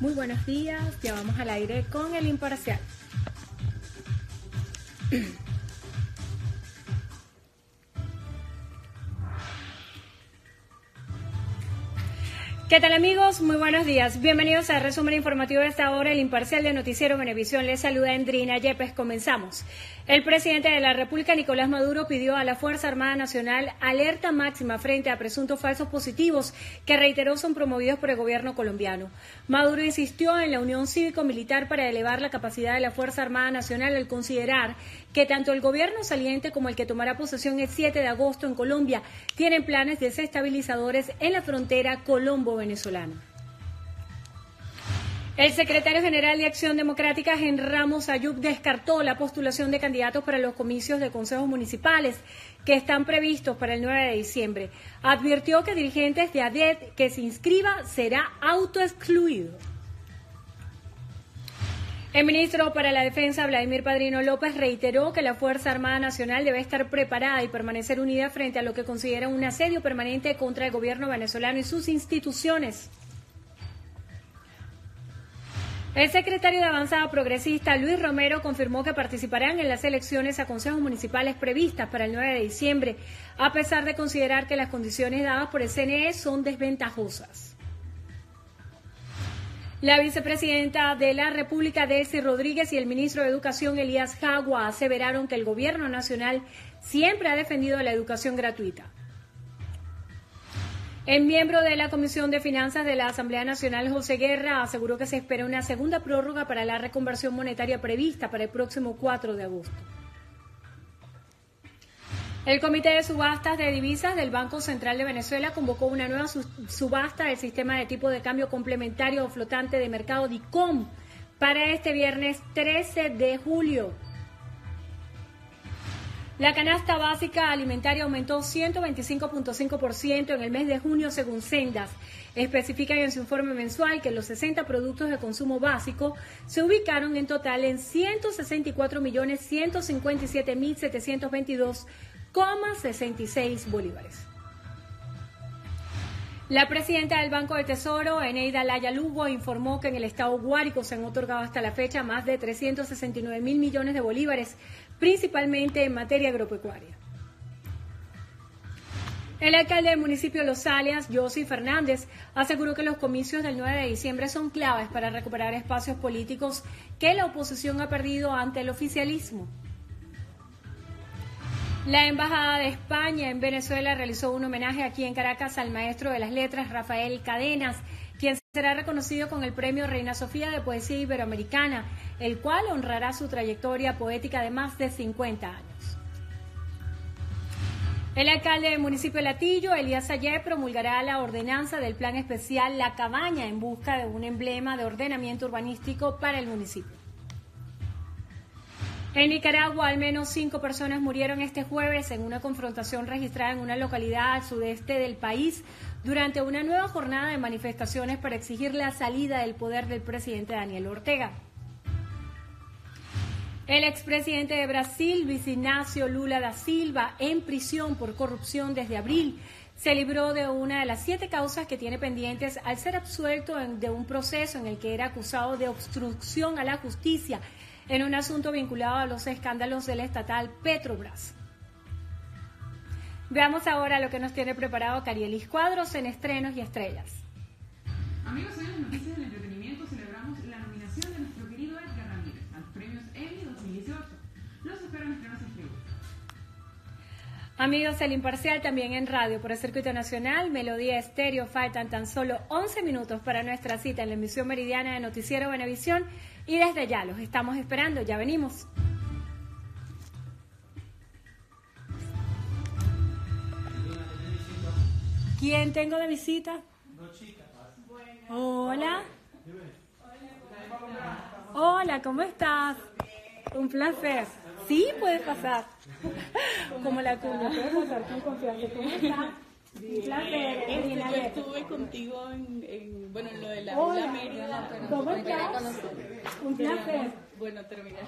Muy buenos días, ya vamos al aire con el imparcial. ¿Qué tal amigos? Muy buenos días. Bienvenidos al resumen informativo de esta hora, el imparcial de Noticiero Venevisión. Les saluda Endrina Yepes. Comenzamos. El presidente de la República, Nicolás Maduro, pidió a la Fuerza Armada Nacional alerta máxima frente a presuntos falsos positivos que reiteró son promovidos por el gobierno colombiano. Maduro insistió en la unión cívico-militar para elevar la capacidad de la Fuerza Armada Nacional al considerar que tanto el gobierno saliente como el que tomará posesión el 7 de agosto en Colombia tienen planes desestabilizadores en la frontera colombo-venezolana. El secretario general de Acción Democrática, Gen Ramos Ayub, descartó la postulación de candidatos para los comicios de consejos municipales que están previstos para el 9 de diciembre. Advirtió que dirigentes de ADET que se inscriba será autoexcluido. El ministro para la Defensa, Vladimir Padrino López, reiteró que la Fuerza Armada Nacional debe estar preparada y permanecer unida frente a lo que considera un asedio permanente contra el gobierno venezolano y sus instituciones. El secretario de Avanzada Progresista, Luis Romero, confirmó que participarán en las elecciones a consejos municipales previstas para el 9 de diciembre, a pesar de considerar que las condiciones dadas por el CNE son desventajosas. La vicepresidenta de la República, Delcy Rodríguez, y el ministro de Educación, Elías Jagua, aseveraron que el gobierno nacional siempre ha defendido la educación gratuita. El miembro de la Comisión de Finanzas de la Asamblea Nacional, José Guerra, aseguró que se espera una segunda prórroga para la reconversión monetaria prevista para el próximo 4 de agosto. El Comité de Subastas de Divisas del Banco Central de Venezuela convocó una nueva subasta del sistema de tipo de cambio complementario o flotante de mercado DICOM para este viernes 13 de julio. La canasta básica alimentaria aumentó 125.5% en el mes de junio según Sendas. Especifican en su informe mensual que los 60 productos de consumo básico se ubicaron en total en 164.157.722 66 bolívares. La presidenta del Banco de Tesoro, Eneida Laya Lugo, informó que en el estado Guárico se han otorgado hasta la fecha más de 369 mil millones de bolívares, principalmente en materia agropecuaria. El alcalde del municipio de Los Alias, José Fernández, aseguró que los comicios del 9 de diciembre son claves para recuperar espacios políticos que la oposición ha perdido ante el oficialismo. La Embajada de España en Venezuela realizó un homenaje aquí en Caracas al maestro de las letras Rafael Cadenas, quien será reconocido con el premio Reina Sofía de Poesía Iberoamericana, el cual honrará su trayectoria poética de más de 50 años. El alcalde del municipio de Latillo, Elías Ayé, promulgará la ordenanza del plan especial La Cabaña en busca de un emblema de ordenamiento urbanístico para el municipio. En Nicaragua, al menos cinco personas murieron este jueves en una confrontación registrada en una localidad al sudeste del país durante una nueva jornada de manifestaciones para exigir la salida del poder del presidente Daniel Ortega. El expresidente de Brasil, Luis Ignacio Lula da Silva, en prisión por corrupción desde abril, se libró de una de las siete causas que tiene pendientes al ser absuelto de un proceso en el que era acusado de obstrucción a la justicia en un asunto vinculado a los escándalos del estatal Petrobras. Veamos ahora lo que nos tiene preparado Carielis Cuadros en estrenos y estrellas. Amigos, las noticias del entretenimiento Amigos, el imparcial también en radio por el Circuito Nacional, Melodía Estéreo. Faltan tan solo 11 minutos para nuestra cita en la emisión meridiana de Noticiero Benevisión y desde ya los estamos esperando, ya venimos. ¿Quién tengo de visita? Hola. Hola, ¿cómo estás? Un placer. Sí, puedes pasar. Como la cuña, puedes pasar con confianza. ¿Cómo estás? Un placer, Yo estuve contigo en, bueno, en lo de Hola, Hola. Mérida. ¿Cómo estás? Un placer. Bueno, terminé.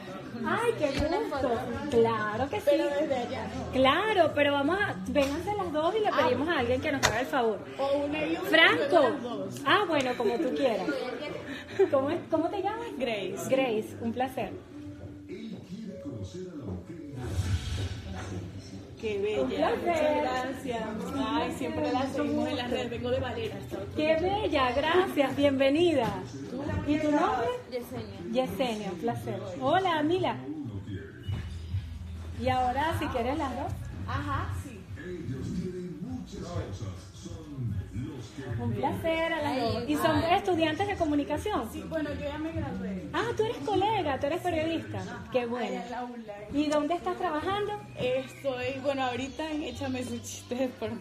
Ay, qué gusto. Claro que sí. Pero desde allá. Claro, pero vamos a. Vénganse las dos y le pedimos a alguien que nos haga el favor. O una y una. Franco. Ah, bueno, como tú quieras. ¿Cómo, cómo te llamas? Grace. Grace, un placer. Qué Un bella. placer. Muchas gracias. Ay, siempre la seguimos en las redes. Vengo de Valera. Qué bella, gracias, bienvenida. ¿Y tu nombre? Yesenia. Yesenia, un placer. Hola, Mila. Y ahora, si quieres las dos. Ajá, sí. Un placer a las dos. ¿Y son estudiantes de comunicación? Sí, bueno, yo ya me gradué. Ah, tú eres colega, tú eres periodista. Qué bueno. ¿Y dónde estás trabajando? Estoy, bueno, ahorita en Échame su chiste por Ay,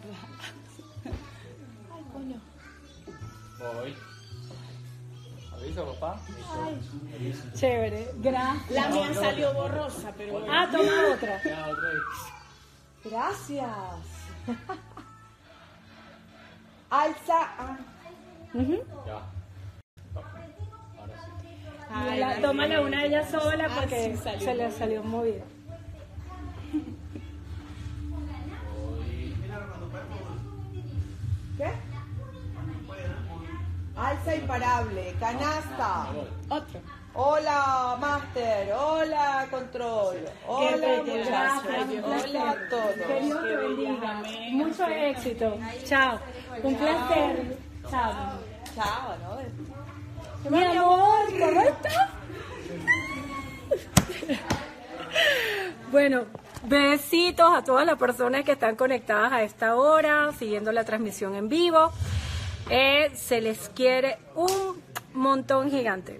coño. Voy. ¿Avisa, papá? Chévere, gracias. La mía salió borrosa, pero bueno. Ah, toma otra. Ya, otra vez. Gracias. Alza. Ujú. Ya. Ahora sí. Ay, La- tómala una ella sola Ah, porque sí, salió se le movida. salió movida. ¿Qué? Alza imparable. Canasta. Otro. Hola, Master. Hola, Control. Hola, muchachos. Hola a Que todos. Dios te Qué bendiga. Mucho éxito. Chao. Un placer. Chao. Chao, ¿no? Mi amor, ¿cómo estás? Bueno, besitos a todas las personas que están conectadas a esta hora, siguiendo la transmisión en vivo. Eh, se les quiere un montón gigante.